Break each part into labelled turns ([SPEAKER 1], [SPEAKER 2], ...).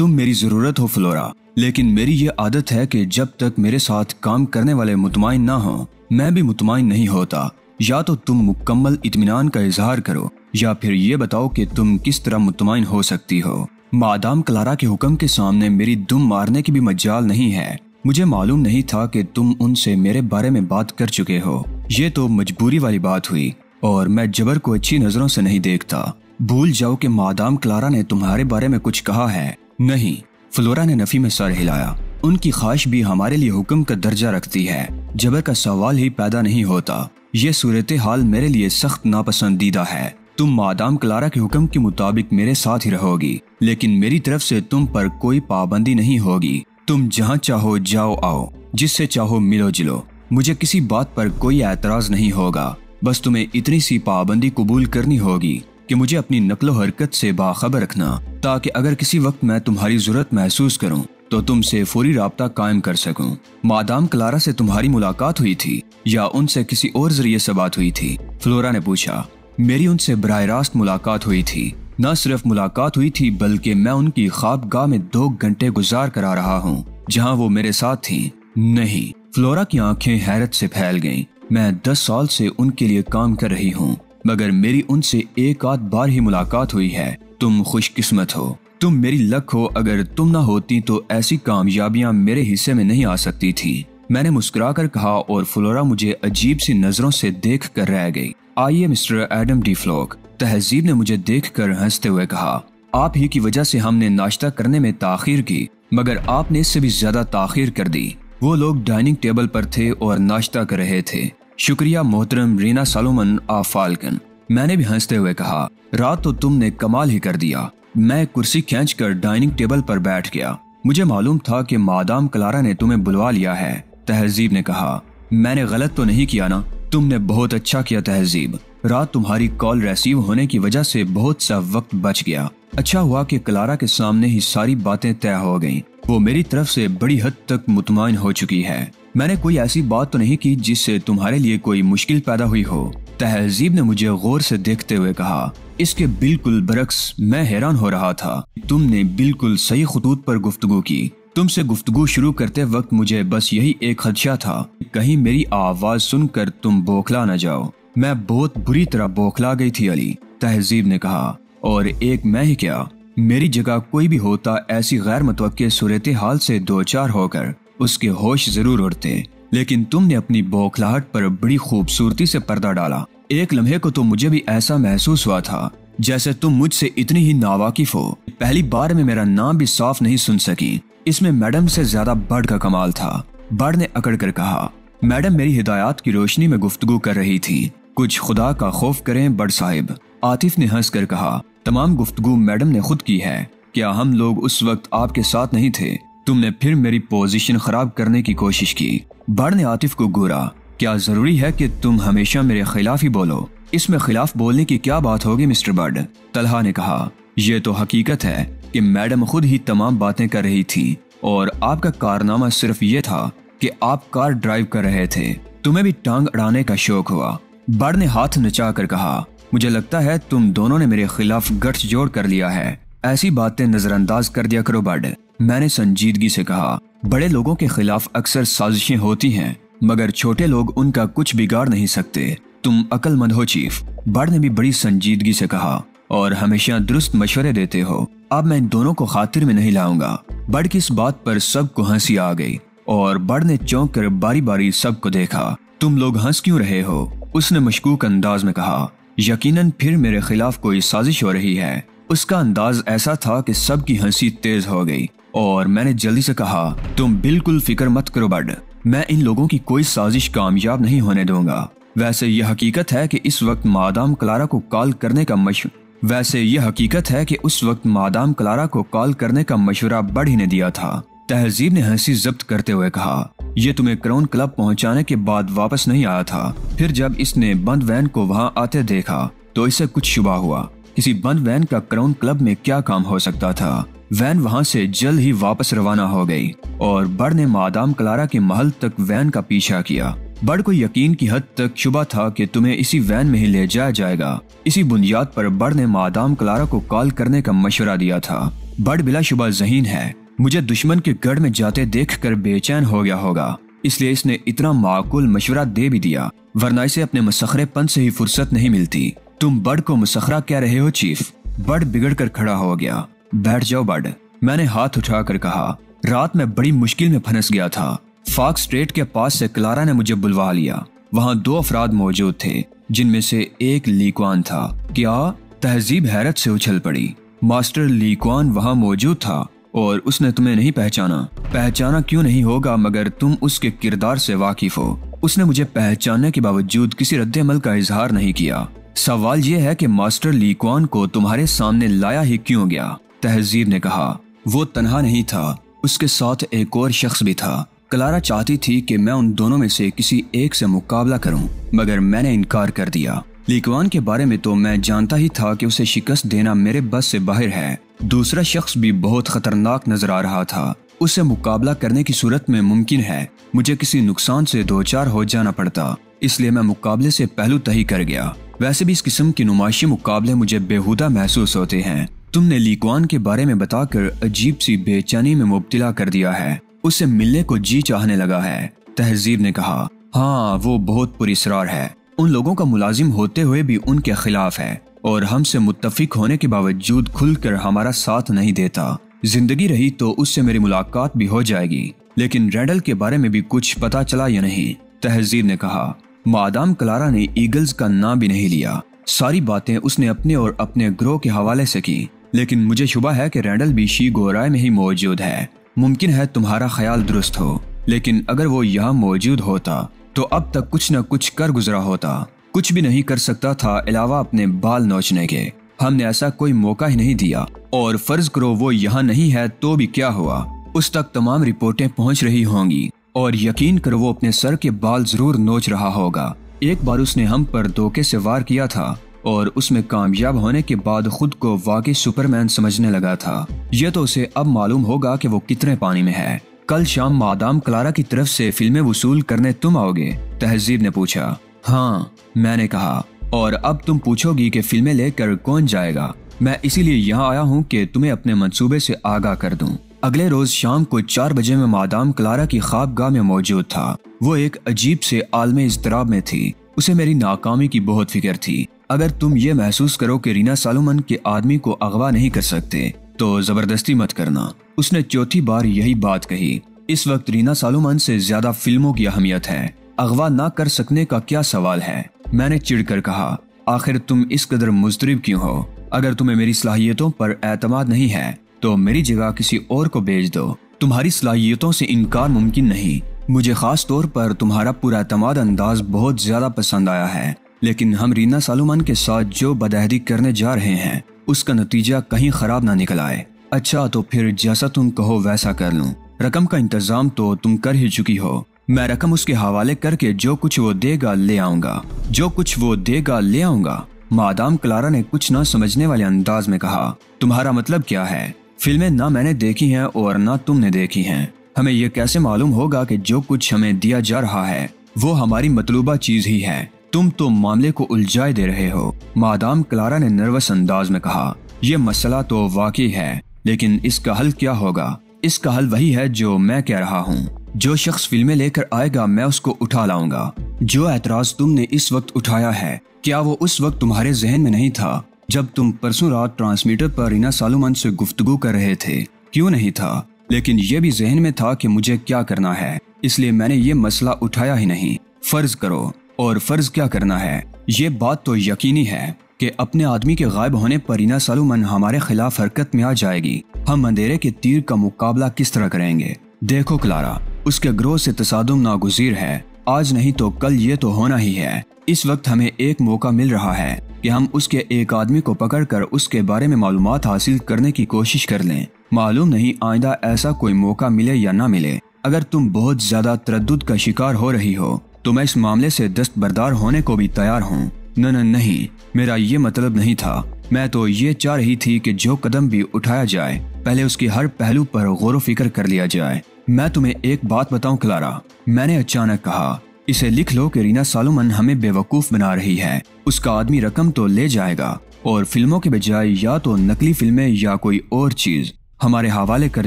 [SPEAKER 1] तुम मेरी ज़रूरत हो, फ्लोरा। लेकिन मेरी ये आदत है कि जब तक मेरे साथ काम करने वाले मुतमाइन ना हो, मैं भी मुतमाइन नहीं होता। या तो तुम मुकम्मल इतमान का इजहार करो, या फिर ये बताओ कि तुम किस तरह मुतमाइन हो सकती हो। मादाम क्लारा के हुक्म के सामने मेरी दुम मारने की भी मजाल नहीं है। मुझे मालूम नहीं था कि तुम उनसे मेरे बारे में बात कर चुके हो। ये तो मजबूरी वाली बात हुई, और मैं जबर को अच्छी नज़रों से नहीं देखता। भूल जाओ कि मादाम क्लारा ने तुम्हारे बारे में कुछ कहा है। नहीं, फ्लोरा ने नफी में सर हिलाया। उनकी ख्वाहिश भी हमारे लिए हुक्म का दर्जा रखती है। जबर का सवाल ही पैदा नहीं होता। ये सूरत हाल मेरे लिए सख्त नापसंदीदा है। तुम मादाम क्लारा के हुक्म के मुताबिक मेरे साथ ही रहोगी। लेकिन मेरी तरफ़ से तुम पर कोई पाबंदी नहीं होगी। तुम जहाँ चाहो जाओ आओ, जिससे चाहो मिलो जिलो। मुझे किसी बात पर कोई एतराज़ नहीं होगा। बस तुम्हें इतनी सी पाबंदी कबूल करनी होगी। कि मुझे अपनी नकलो हरकत से बाखबर रखना, ताकि अगर किसी वक्त मैं तुम्हारी ज़रूरत महसूस करूँ तो तुमसे फौरी रबता कायम कर सकूँ। मादाम क्लारा से तुम्हारी मुलाकात हुई थी, या उनसे किसी और ज़रिए से बात हुई थी? फ्लोरा ने पूछा। मेरी उनसे बरह रास्त मुलाकात हुई थी। न सिर्फ़ मुलाकात हुई थी, बल्कि मैं उनकी ख्वाब गाह में दो घंटे गुजार कर रहा हूँ, जहाँ वो मेरे साथ थी। नहीं, फ्लोरा की आँखें हैरत से फैल गईं। मैं दस साल से उनके लिए काम कर रही हूँ। मगर मेरी उनसे एक आध बार ही मुलाकात हुई है। तुम खुशकिस्मत हो। तुम मेरी लक हो। अगर तुम ना होती तो ऐसी कामयाबियाँ मेरे हिस्से में नहीं आ सकती थी। मैंने मुस्कुराकर कहा और फ्लोरा मुझे अजीब सी नज़रों से देख कर रह गई। आइए, मिस्टर एडम डी फ्लोक। तहजीब ने मुझे देख कर हँसते हुए कहा, आप ही की वजह से हमने नाश्ता करने में ताखिर की, मगर आपने इससे भी ज़्यादा ताखिर कर दी। वो लोग डाइनिंग टेबल पर थे और नाश्ता कर रहे थे। शुक्रिया मोहतरम रीना सालोमन आ फाल्कन। मैंने भी हँसते हुए कहा, रात तो तुमने कमाल ही कर दिया। मैं कुर्सी खींच कर डाइनिंग टेबल पर बैठ गया। मुझे मालूम था कि मादाम क्लारा ने तुम्हें बुलवा लिया है, तहजीब ने कहा। मैंने गलत तो नहीं किया ना? तुमने बहुत अच्छा किया तहजीब। रात तुम्हारी कॉल रिसीव होने की वजह से बहुत सा वक्त बच गया। अच्छा हुआ कि क्लारा के सामने ही सारी बातें तय हो गईं। वो मेरी तरफ़ से बड़ी हद तक मुतमाइन हो चुकी है। मैंने कोई ऐसी बात तो नहीं की जिससे तुम्हारे लिए कोई मुश्किल पैदा हुई हो। तहजीब ने मुझे गौर से देखते हुए कहा, इसके बिल्कुल बरक्स मैं हैरान हो रहा था। तुमने बिल्कुल सही खतूत पर गुफ्तगु की। तुमसे गुफ्तगु शुरू करते वक्त मुझे बस यही एक खदशा था, कहीं मेरी आवाज़ सुनकर तुम बौखला न जाओ। मैं बहुत बुरी तरह बौखला गई थी अली, तहजीब ने कहा। और एक मैं ही क्या? मेरी जगह कोई भी होता ऐसी गैर मुतव सूरत हाल से दो चार होकर। उसके होश ज़रूर उड़ते, लेकिन तुमने अपनी बौखलाहट पर बड़ी खूबसूरती से पर्दा डाला। एक लम्हे को तो मुझे भी ऐसा महसूस हुआ था, जैसे तुम मुझसे इतनी ही नावाकिफ हो। पहली बार में मेरा नाम भी साफ़ नहीं सुन सकी। इसमें मैडम से ज़्यादा बर्ड का कमाल था। बर्ड ने अकड़ कर कहा, मैडम, मेरी हिदायत की रोशनी में गुफ्तगु कर रही थी। कुछ खुदा का खौफ करें, बड़ साहिब। आतिफ ने हंस कर कहा, तमाम गुफ्तगु मैडम ने खुद की है। क्या हम लोग उस वक्त आपके साथ नहीं थे? तुमने फिर मेरी पोजीशन खराब करने की कोशिश की। बड़ ने आतिफ को घूरा क्या ज़रूरी है कि तुम हमेशा मेरे खिलाफ ही बोलो? इसमें खिलाफ बोलने की क्या बात होगी, मिस्टर बर्ड? तलहा ने कहा यह तो हकीकत है कि मैडम खुद ही तमाम बातें कर रही थी, और आपका कारनामा सिर्फ़ ये था कि आप कार ड्राइव कर रहे थे। तुम्हें भी टांग अड़ाने का शौक हुआ। बड़ ने हाथ नचा कर कहा, मुझे लगता है तुम दोनों ने मेरे खिलाफ गठजोड़ कर लिया है। ऐसी बातें नजरअंदाज कर दिया करो बड़ मैंने संजीदगी से कहा, बड़े लोगों के खिलाफ अक्सर साजिशें होती हैं, मगर छोटे लोग उनका कुछ बिगाड़ नहीं सकते। तुम अकलमंद हो, चीफ। बड़ ने भी बड़ी संजीदगी से कहा, और हमेशा दुरुस्त मशवरे देते हो। अब मैं इन दोनों को खातिर में नहीं लाऊँगा। बड़ की इस बात पर सबको हँसी आ गई, और बड़ ने चौंक कर बारी बारी सबको देखा। तुम लोग हंस क्यों रहे हो? उसने मशकूक अंदाज में कहा, यकीनन फिर मेरे खिलाफ कोई साजिश हो रही है। उसका अंदाज ऐसा था कि सबकी हँसी तेज हो गई। और मैंने जल्दी से कहा, तुम बिल्कुल फ़िक्र मत करो बड मैं इन लोगों की कोई साजिश कामयाब नहीं होने दूँगा। वैसे यह हकीकत है कि इस वक्त मादाम क्लारा को कॉल करने का मश वैसे यह हकीकत है कि उस वक्त मादाम क्लारा को कॉल करने का मशवरा ही ने दिया था। तहजीब ने हँसी जब्त करते हुए कहा यह तुम्हें क्राउन क्लब पहुँचाने के बाद वापस नहीं आया था। फिर जब इसने बंद वैन को वहाँ आते देखा तो इसे कुछ शुबा हुआ। किसी बंद वैन का क्राउन क्लब में क्या काम हो सकता था? वैन वहाँ से जल्द ही वापस रवाना हो गई और बड़ ने मादाम क्लारा के महल तक वैन का पीछा किया। बड़ को यकीन की हद तक शुबा था कि तुम्हें इसी वैन में ही ले जाया जाएगा। इसी बुनियाद पर बड़ ने मादाम क्लारा को कॉल करने का मशवरा दिया था। बड़ बिला शुबा जहीन है। मुझे दुश्मन के गढ़ में जाते देख कर बेचैन हो गया होगा। इसलिए इसने इतना माकूल मशवरा दे भी दिया, वरना इसे अपने मसखरे पन से ही फुर्सत नहीं मिलती। तुम बड़ को मुसखरा कह रहे हो, चीफ? बड़ बिगड़ कर खड़ा हो गया। बैठ जाओ बड़। मैंने हाथ उठाकर कहा, रात में बड़ी मुश्किल में फंस गया था। फाक स्ट्रेट के पास से क्लारा ने मुझे बुलवा लिया। वहाँ दो अफराद मौजूद थे, जिनमें से एक लीकवान था। क्या तहजीब हैरत से उछल पड़ी। मास्टर लीकवान वहाँ मौजूद था और उसने तुम्हें नहीं पहचाना। पहचाना क्यों नहीं होगा मगर तुम उसके किरदार से वाकिफ हो। उसने मुझे पहचानने के बावजूद किसी रद्द का इजहार नहीं किया। सवाल यह है कि मास्टर लीकवान को तुम्हारे सामने लाया ही क्यों गया? तहजीब ने कहा वो तनहा नहीं था उसके साथ एक और शख्स भी था। क्लारा चाहती थी कि मैं उन दोनों में से किसी एक से मुकाबला करूँ, मगर मैंने इनकार कर दिया। लिकवान के बारे में तो मैं जानता ही था कि उसे शिकस्त देना मेरे बस से बाहर है। दूसरा शख्स भी बहुत खतरनाक नज़र आ रहा था। उससे मुकाबला करने की सूरत में मुमकिन है। मुझे किसी नुकसान से दो चार हो जाना पड़ता इसलिए मैं मुकाबले से पहलू तही कर गया। वैसे भी इस किस्म की नुमाइशी मुकाबले मुझे बेहुदा महसूस होते हैं। तुमने लीकवान के बारे में बताकर अजीब सी बेचैनी में मुबतला कर दिया है। उससे मिलने को जी चाहने लगा है। तहजीब ने कहा हाँ वो बहुत पुरस्रार है। उन लोगों का मुलाजिम होते हुए भी उनके खिलाफ है और हमसे मुतफिक होने के बावजूद खुलकर हमारा साथ नहीं देता। ज़िंदगी रही तो उससे मेरी मुलाकात भी हो जाएगी। लेकिन रेडल के बारे में भी कुछ पता चला या नहीं? तहजीब ने कहा, मादाम कलारा ने ईगल्स का नाम भी नहीं लिया। सारी बातें उसने अपने और अपने ग्रोह के हवाले से की। लेकिन मुझे शुबा है कि रेडल भी शी गोराय में ही मौजूद है। मुमकिन है तुम्हारा ख्याल दुरुस्त हो, लेकिन अगर वो यहाँ मौजूद होता तो अब तक कुछ न कुछ कर गुजरा होता। कुछ भी नहीं कर सकता था अलावा अपने बाल नोचने के। हमने ऐसा कोई मौका ही नहीं दिया, और फ़र्ज़ करो वो यहाँ नहीं है तो भी क्या हुआ? उस तक तमाम रिपोर्टें पहुँच रही होंगी, और यकीन करो वो अपने सर के बाल ज़रूर नोच रहा होगा। एक बार उसने हम पर धोखे से वार किया था और उसमें कामयाब होने के बाद खुद को वाकई सुपरमैन समझने लगा था। यह तो उसे अब मालूम होगा कि वो कितने पानी में है। कल शाम मादाम क्लारा की तरफ़ से फ़िल्में वसूल करने तुम आओगे, तहजीब ने पूछा। हाँ मैंने कहा। और अब तुम पूछोगी कि फ़िल्में लेकर कौन जाएगा। मैं इसीलिए यहाँ आया हूँ कि तुम्हें अपने मंसूबे से आगाह कर दूँ। अगले रोज शाम को चार बजे में मादाम क्लारा की ख्वाबगाह में मौजूद था। वो एक अजीब से आलम इजतराब में थी। उसे मेरी नाकामी की बहुत फ़िक्र थी। अगर तुम ये महसूस करो कि रीना सालुमन के आदमी को अगवा नहीं कर सकते तो ज़बरदस्ती मत करना। उसने चौथी बार यही बात कही। इस वक्त रीना सालुमन से ज़्यादा फ़िल्मों की अहमियत है। अगवा ना कर सकने का क्या सवाल है? मैंने चिढ़कर कहा, आखिर तुम इस कदर मुस्तरब क्यों हो? अगर तुम्हें मेरी सलाहियतों पर एतमाद नहीं है तो मेरी जगह किसी और को भेज दो। तुम्हारी सलाहियतों से इनकार मुमकिन नहीं। मुझे खास तौर पर तुम्हारा पूरा अंदाज बहुत ज़्यादा पसंद आया है। लेकिन हम रीना सालुमान के साथ जो बदहदी करने जा रहे हैं, उसका नतीजा कहीं खराब ना निकल आए। अच्छा तो फिर जैसा तुम कहो वैसा कर लूँ। रकम का इंतज़ाम तो तुम कर ही चुकी हो। मैं रकम उसके हवाले करके जो कुछ वो देगा ले आऊँगा। जो कुछ वो देगा ले आऊँगा। मादाम क्लारा ने कुछ ना समझने वाले अंदाज में कहा, तुम्हारा मतलब क्या है? फ़िल्में ना मैंने देखी हैं और ना तुमने देखी हैं। हमें ये कैसे मालूम होगा कि जो कुछ हमें दिया जा रहा है, वो हमारी मतलूबा चीज़ ही है। तुम तो मामले को उलझाए दे रहे हो, मादाम क्लारा ने नर्वस अंदाज में कहा। यह मसला तो वाकई है, लेकिन इसका हल क्या होगा? इसका हल वही है जो मैं कह रहा हूँ। जो शख्स फ़िल्में लेकर आएगा, मैं उसको उठा लाऊँगा। जो एतराज़ तुमने इस वक्त उठाया है, क्या वो उस वक्त तुम्हारे जहन में नहीं था, जब तुम परसों रात ट्रांसमीटर पर रीना सालुमन से गुफ्तगू कर रहे थे? क्यों नहीं था? लेकिन ये भी जहन में था कि मुझे क्या करना है, इसलिए मैंने ये मसला उठाया ही नहीं। फ़र्ज़ करो और फ़र्ज़ क्या करना है? ये बात तो यकीनी है कि अपने आदमी के गायब होने पर इना सालुमन हमारे खिलाफ हरकत में आ जाएगी। हम अंधेरे के तीर का मुकाबला किस तरह करेंगे? देखो क्लारा, उसके ग्रोह से तसादम नागुजीर है। आज नहीं तो कल ये तो होना ही है। इस वक्त हमें एक मौका मिल रहा है कि हम उसके एक आदमी को पकड़कर उसके बारे में मालूम हासिल करने की कोशिश कर लें। मालूम नहीं आइंदा ऐसा कोई मौका मिले या ना मिले। अगर तुम बहुत ज़्यादा तरद का शिकार हो रही हो तो मैं इस मामले से दस्तबरदार होने को भी तैयार हूँ। न न, नहीं, मेरा ये मतलब नहीं था। मैं तो ये चाह रही थी कि जो कदम भी उठाया जाए, पहले उसकी हर पहलू पर गौर फ़िक्र कर लिया जाए। मैं तुम्हें एक बात बताऊँ, क्लारा। मैंने अचानक कहा, इसे लिख लो कि रीना सालोमन हमें बेवकूफ़ बना रही है। उसका आदमी रकम तो ले जाएगा, और फ़िल्मों के बजाय या तो नकली फ़िल्में या कोई और चीज़ हमारे हवाले कर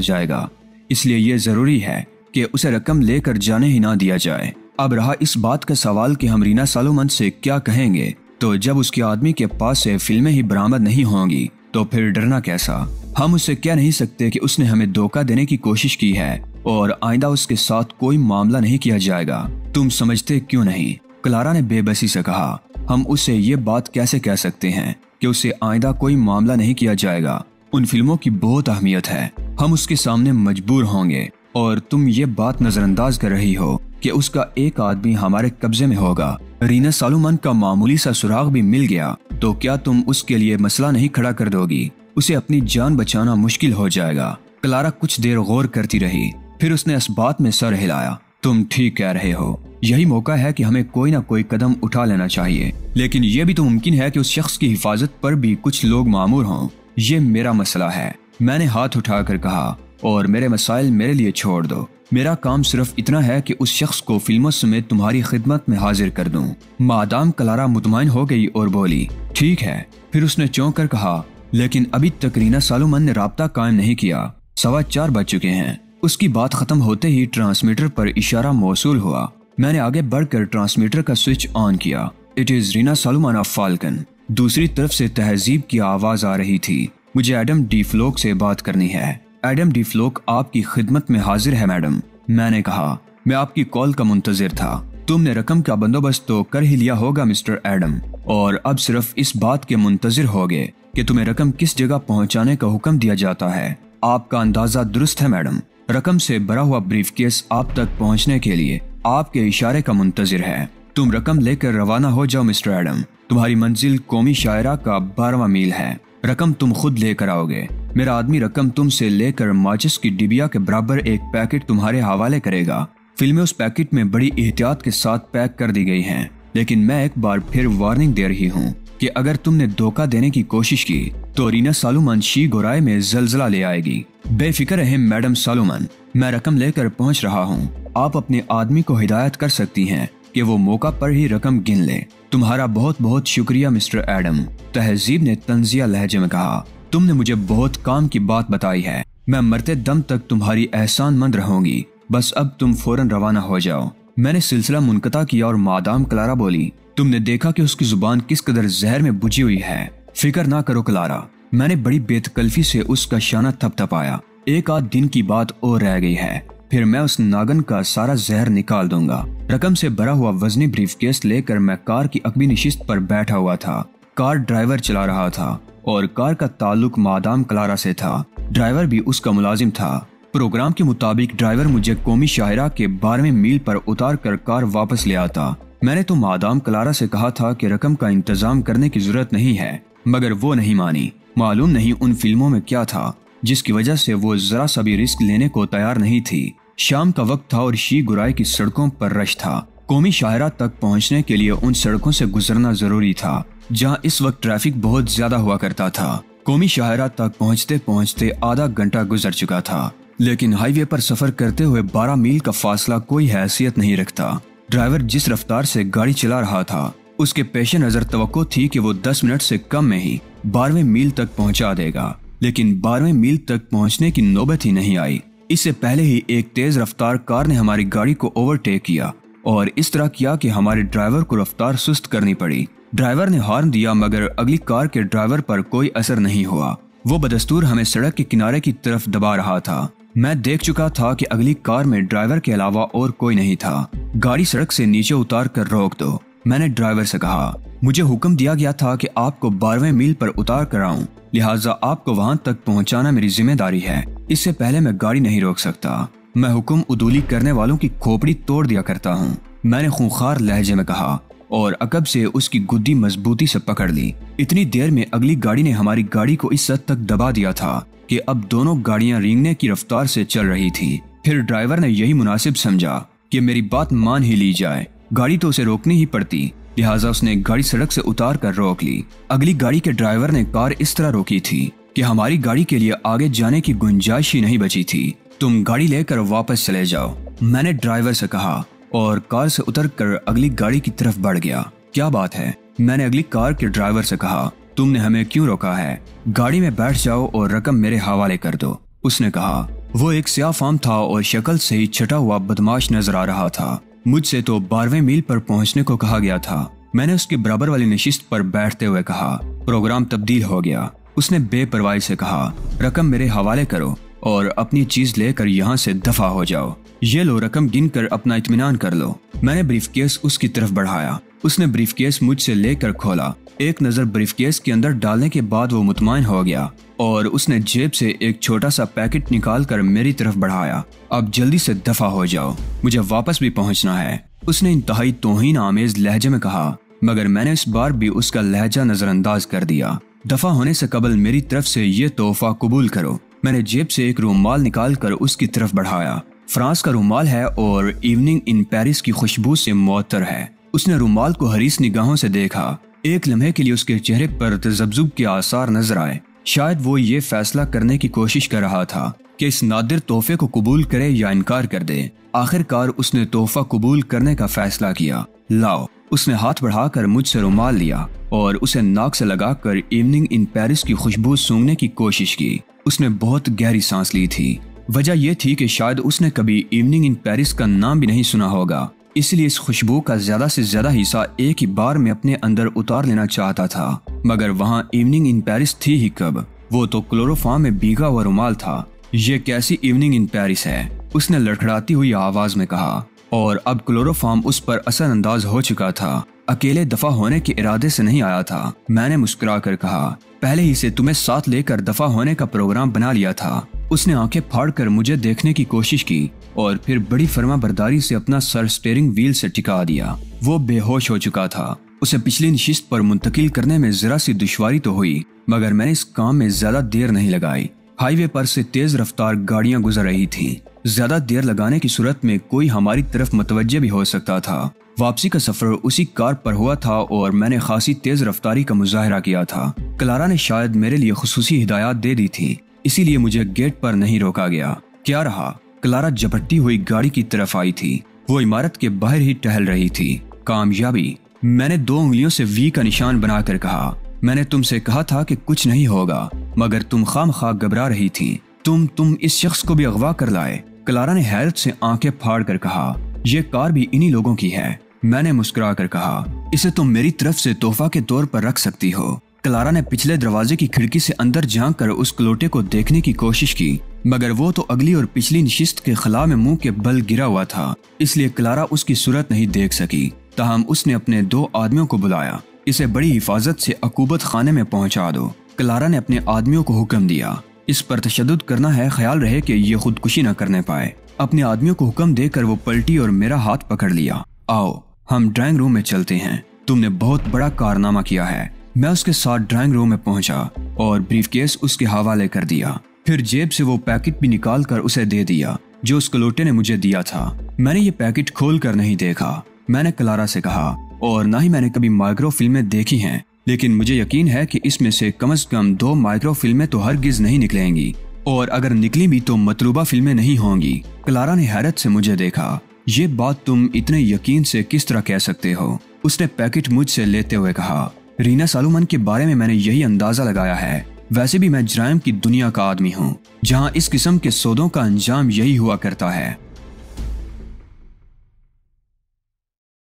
[SPEAKER 1] जाएगा। इसलिए ये ज़रूरी है कि उसे रकम लेकर जाने ही ना दिया जाए। अब रहा इस बात का सवाल कि हम रीना सालोमन से क्या कहेंगे? तो जब उसके आदमी के पास से फ़िल्में ही बरामद नहीं होंगी तो फिर डरना कैसा? हम उससे कह नहीं सकते कि उसने हमें धोखा देने की कोशिश की है, और आइंदा उसके साथ कोई मामला नहीं किया जाएगा। तुम समझते क्यों नहीं? क्लारा ने बेबसी से कहा, हम उससे ये बात कैसे कह सकते हैं कि उसे आइंदा कोई मामला नहीं किया जाएगा? उन फ़िल्मों की बहुत अहमियत है। हम उसके सामने मजबूर होंगे, और तुम ये बात नजरअंदाज कर रही हो। कि उसका एक आदमी हमारे कब्जे में होगा। रीना सालुमन का मामूली सा सुराग भी मिल गया। तो क्या तुम उसके लिए मसला नहीं खड़ा कर दोगी? उसे अपनी जान बचाना मुश्किल हो जाएगा। क्लारा कुछ देर गौर करती रही। फिर उसने इस बात में सर हिलाया। तुम ठीक कह रहे हो। यही मौका है कि हमें कोई ना कोई कदम उठा लेना चाहिए। लेकिन यह भी तो मुमकिन है कि उस शख्स की हिफाजत पर भी कुछ लोग मामूर हों। ये मेरा मसला है। मैंने हाथ उठाकर कहा और मेरे मसाइल मेरे लिए छोड़ दो। मेरा काम सिर्फ़ इतना है कि उस शख्स को फ़िल्मों समेत तुम्हारी खिदमत में हाजिर कर दूँ। मादाम कलारा मुतमिन हो गई और बोली, ठीक है। फिर उसने चौंक कर कहा, लेकिन अभी तक रीना सालुमन ने रबता कायम नहीं किया। सवा चार बज चुके हैं। उसकी बात खत्म होते ही ट्रांसमीटर पर इशारा मौसू हुआ। मैंने आगे बढ़कर ट्रांसमीटर का स्विच ऑन किया। It is Reena Solomon of Falcon. दूसरी तरफ़ से तहजीब की आवाज़ आ रही थी। मुझे एडम डी फ्लोक से बात करनी है। एडम डी फ्लोक आपकी खिदमत में हाजिर है, मैडम। मैंने कहा, मैं आपकी कॉल का मुंतजर था। तुमने रकम का बंदोबस्त तो कर ही लिया होगा, मिस्टर एडम। और अब सिर्फ़ इस बात के मुंतजर हो गए कि तुम्हें रकम किस जगह पहुँचाने का हुक्म दिया जाता है। आपका अंदाज़ा दुरुस्त है, मैडम। रकम से भरा हुआ ब्रीफ केस आप तक पहुँचने के लिए आपके इशारे का मुंतजर है। तुम रकम लेकर रवाना हो जाओ, मिस्टर एडम। तुम्हारी मंजिल कौमी शायरा का बारवा मील है। रकम तुम खुद लेकर आओगे। मेरा आदमी रकम तुमसे लेकर माचिस की डिबिया के बराबर एक पैकेट तुम्हारे हवाले करेगा। फ़िल्में उस पैकेट में बड़ी एहतियात के साथ पैक कर दी गई हैं, लेकिन मैं एक बार फिर वार्निंग दे रही हूँ कि अगर तुमने धोखा देने की कोशिश की तो रीना सालुमन शी गोराय में जलजला ले आएगी। बेफिक्र रहे मैडम सालुमन, मैं रकम लेकर पहुँच रहा हूँ। आप अपने आदमी को हिदायत कर सकती हैं कि वो मौका पर ही रकम गिन ले। तुम्हारा बहुत बहुत शुक्रिया मिस्टर एडम, तहजीब ने तंजिया लहजे में कहा। तुमने मुझे बहुत काम की बात बताई है। मैं मरते दम तक तुम्हारी एहसान मंद रहूँगी। बस अब तुम फ़ौरन रवाना हो जाओ। मैंने सिलसिला मुनकता किया और मादाम क्लारा बोली, तुमने देखा कि उसकी ज़ुबान किस कदर जहर में बुझी हुई है? फ़िक्र ना करो क्लारा। मैंने बड़ी बेतकल्फी से उसका शाना थपथपाया। एक आध दिन की बात और रह गई है। फिर मैं उस नागन का सारा जहर निकाल दूँगा। रकम से भरा हुआ वजनी ब्रीफ केस लेकर मैं कार की अकबी निशिस्त पर बैठा हुआ था। कार ड्राइवर चला रहा था और कार का ताल्लुक मादाम कलारा से था। ड्राइवर भी उसका मुलाजिम था। प्रोग्राम के मुताबिक ड्राइवर मुझे कौमी शाहरा के बारहवें मील पर उतार कर कार वापस ले आता। मैंने तो मादाम कलारा से कहा था कि रकम का इंतज़ाम करने की ज़रूरत नहीं है, मगर वो नहीं मानी। मालूम नहीं उन फ़िल्मों में क्या था, जिसकी वजह से वो जरा सा भी रिस्क लेने को तैयार नहीं थी। शाम का वक्त था और शी गुराई की सड़कों पर रश था। कौमी शाहरा तक पहुँचने के लिए उन सड़कों से गुजरना ज़रूरी था। जहाँ इस वक्त ट्रैफ़िक बहुत ज़्यादा हुआ करता था। कौमी शाहरा तक पहुँचते पहुँचते आधा घंटा गुजर चुका था। लेकिन हाईवे पर सफ़र करते हुए 12 मील का फासला कोई हैसियत नहीं रखता। ड्राइवर जिस रफ्तार से गाड़ी चला रहा था, उसके पेश नज़र तो थी कि वो 10 मिनट से कम में ही बारहवें मील तक पहुँचा देगा। लेकिन बारहवें मील तक पहुँचने की नौबत ही नहीं आई। इससे पहले ही एक तेज रफ्तार कार ने हमारी गाड़ी को ओवरटेक किया और इस तरह किया कि हमारे ड्राइवर को रफ्तार सुस्त करनी पड़ी। ड्राइवर ने हॉर्न दिया, मगर अगली कार के ड्राइवर पर कोई असर नहीं हुआ। वो बदस्तूर हमें सड़क के किनारे की तरफ़ दबा रहा था। मैं देख चुका था कि अगली कार में ड्राइवर के अलावा और कोई नहीं था। गाड़ी सड़क से नीचे उतार कर रोक दो, मैंने ड्राइवर से कहा। मुझे हुक्म दिया गया था कि आपको बारहवें मील पर उतार कर आऊँ। लिहाजा आपको वहाँ तक पहुंचाना मेरी ज़िम्मेदारी है। इससे पहले मैं गाड़ी नहीं रोक सकता। मैं हुक्म उदूली करने वालों की खोपड़ी तोड़ दिया करता हूँ। मैंने खूंखार लहजे में कहा और अकब से उसकी गुद्दी मजबूती से पकड़ ली। इतनी देर में अगली गाड़ी ने हमारी गाड़ी को इस हद तक दबा दिया था कि अब दोनों गाड़ियाँ रेंगने की रफ्तार से चल रही थी। फिर ड्राइवर ने यही मुनासिब समझा कि मेरी बात मान ही ली जाए। गाड़ी तो उसे रोकनी ही पड़ती, लिहाजा उसने गाड़ी सड़क से उतार कर रोक ली। अगली गाड़ी के ड्राइवर ने कार इस तरह रोकी थी कि हमारी गाड़ी के लिए आगे जाने की गुंजाइश ही नहीं बची थी। तुम गाड़ी लेकर वापस चले जाओ, मैंने ड्राइवर से कहा। और कार से उतर कर अगली गाड़ी की तरफ़ बढ़ गया। क्या बात है? मैंने अगली कार के ड्राइवर से कहा, तुमने हमें क्यों रोका है? गाड़ी में बैठ जाओ और रकम मेरे हवाले कर दो। उसने कहा, वो एक सिया फार्म था और शक्ल से ही छटा हुआ बदमाश नज़र आ रहा था। मुझसे तो बारहवें मील पर पहुँचने को कहा गया था। मैंने उसके बराबर वाली नशिस्त पर बैठते हुए कहा, प्रोग्राम तब्दील हो गया। उसने बेपरवाही से कहा, रकम मेरे हवाले करो। और अपनी चीज़ लेकर यहाँ से दफ़ा हो जाओ। ये लो रकम गिन कर अपना इतमान कर लो। मैंने ब्रीफ केस उसकी तरफ़ बढ़ाया। उसने ब्रीफ केस मुझसे लेकर खोला। एक नज़र ब्रीफ केस के अंदर डालने के बाद वो मुतमाइन हो गया और उसने जेब से एक छोटा सा पैकेट निकाल कर मेरी तरफ़ बढ़ाया। अब जल्दी से दफ़ा हो जाओ। मुझे वापस भी पहुँचना है। उसने इंतहाई तोहिन आमेज लहजे में कहा, मगर मैंने इस बार भी उसका लहजा नजरअंदाज कर दिया। दफ़ा होने से कबल मेरी तरफ़ से ये तोहफा कबूल करो। मैंने जेब से एक रूमाल निकाल कर उसकी तरफ़ बढ़ाया। फ्रांस का रूमाल है और इवनिंग इन पेरिस की खुशबू से मुअत्तर है। उसने रूमाल को हरीस निगाहों से देखा। एक लम्हे के लिए उसके चेहरे पर तजब्जुब के आसार नज़र आए। शायद वो ये फैसला करने की कोशिश कर रहा था कि इस नादिर तोहफे को कबूल करे या इनकार कर दे। आखिरकार उसने तोहफा कबूल करने का फैसला किया। लाओ, उसने हाथ बढ़ाकर मुझसे रुमाल लिया और उसे नाक से लगाकर इवनिंग इन पेरिस की खुशबू सूंघने की कोशिश की। उसने बहुत गहरी सांस ली थी। वजह यह थी कि शायद उसने कभी इवनिंग इन पेरिस का नाम भी नहीं सुना होगा। इसलिए इस खुशबू का ज़्यादा से ज़्यादा हिस्सा एक ही बार में अपने अंदर उतार लेना चाहता था। मगर वहाँ इवनिंग इन पेरिस थी ही कब? वो तो क्लोरोफार्म में भीगा हुआ रुमाल था। ये कैसी इवनिंग इन पेरिस है? उसने लड़खड़ाती हुई आवाज़ में कहा। और अब क्लोरोफार्म उस पर असरअंदाज हो चुका था। अकेले दफ़ा होने के इरादे से नहीं आया था। मैंने मुस्कुरा कर कहा, पहले ही से तुम्हें साथ लेकर दफ़ा होने का प्रोग्राम बना लिया था। उसने आँखें फाड़ कर मुझे देखने की कोशिश की और फिर बड़ी फर्मा बरदारी से अपना सर स्टेयरिंग व्हील से टिका दिया। वो बेहोश हो चुका था। उसे पिछली नशिस्त पर मुंतकिल करने में जरा सी दुश्वारी तो हुई, मगर मैंने इस काम में ज़्यादा देर नहीं लगाई। हाईवे पर से तेज रफ्तार गाड़ियाँ गुजर रही थीं। ज़्यादा देर लगाने की सूरत में कोई हमारी तरफ़ मतवजे भी हो सकता था। वापसी का सफ़र उसी कार पर हुआ था और मैंने खासी तेज रफ्तारी का मुजाहरा किया था। क्लारा ने शायद मेरे लिए खसूसी हिदायत दे दी थी, इसीलिए मुझे गेट पर नहीं रोका गया। क्या रहा? क्लारा झपटती हुई गाड़ी की तरफ़ आई थी। वो इमारत के बाहर ही टहल रही थी। कामयाबी। मैंने दो उंगलियों से वी का निशान बनाकर कहा मैंने तुमसे कहा था कि कुछ नहीं होगा, मगर तुम खाम खाक घबरा रही थी। तुम तुम इस शख्स को भी अगवा कर लाए। क्लारा ने हैरत से आँखें फाड़ कर कहा यह कार भी इन्हीं लोगों की है। मैंने मुस्कुरा कर कहा, इसे तुम मेरी तरफ़ से तोहफा के तौर पर रख सकती हो। क्लारा ने पिछले दरवाजे की खिड़की से अंदर झाँक कर उस कलोटे को देखने की कोशिश की, मगर वो तो अगली और पिछली नशिस्त के खला में मुँह के बल गिरा हुआ था, इसलिए क्लारा उसकी सूरत नहीं देख सकी। तहम उसने अपने दो आदमियों को बुलाया। इसे बड़ी हिफाजत से अकूबत खाने में पहुँचा दो। क्लारा ने अपने आदमियों को हुक्म दिया। इस पर तशद करना है, ख्याल रहे कि ये खुदकुशी न करने पाए। अपने आदमियों को हुक्म देकर वो पलटी और मेरा हाथ पकड़ लिया। आओ, हम ड्राइंग रूम में चलते हैं। तुमने बहुत बड़ा कारनामा किया है। मैं उसके साथ ड्राइंग रूम में पहुँचा और ब्रीफ उसके हवाले कर दिया। फिर जेब से वो पैकेट भी निकाल कर उसे दे दिया, जो उस कलोटे ने मुझे दिया था। मैंने ये पैकेट खोल कर नहीं देखा। मैंने क्लारा से कहा और ना ही मैंने कभी माइक्रो फ़िल्में देखी हैं, लेकिन मुझे यकीन है कि इसमें से कम अज कम दो माइक्रो फ़िल्में तो हर गिज नहीं निकलेंगी। और अगर निकली भी तो मतलूबा फ़िल्में नहीं होंगी। क्लारा ने हैरत से मुझे देखा, ये बात तुम इतने यकीन से किस तरह कह सकते हो? उसने पैकेट मुझसे लेते हुए कहा, रीना सालुमन के बारे में मैंने यही अंदाज़ा लगाया है। वैसे भी मैं जराइम की दुनिया का आदमी हूँ, जहाँ इस किस्म के सौदों का अंजाम यही हुआ करता है।